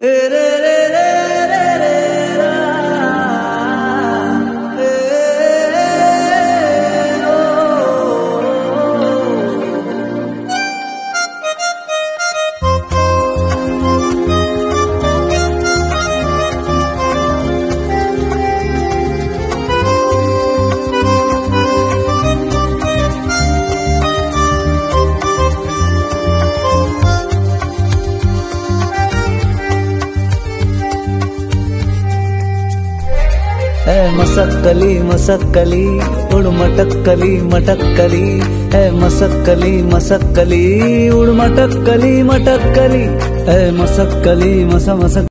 It is. है मसक्कली मसक्कली, उड़ मटक्कली मटक्कली। है मसक्कली मसक्कली, उड़ मटक्कली मटक्कली। है मसक्कली, मस मसक